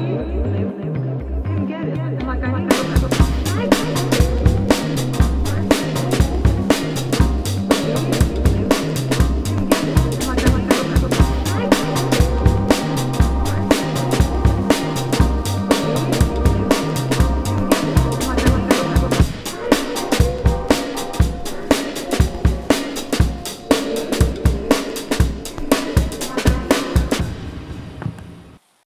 you.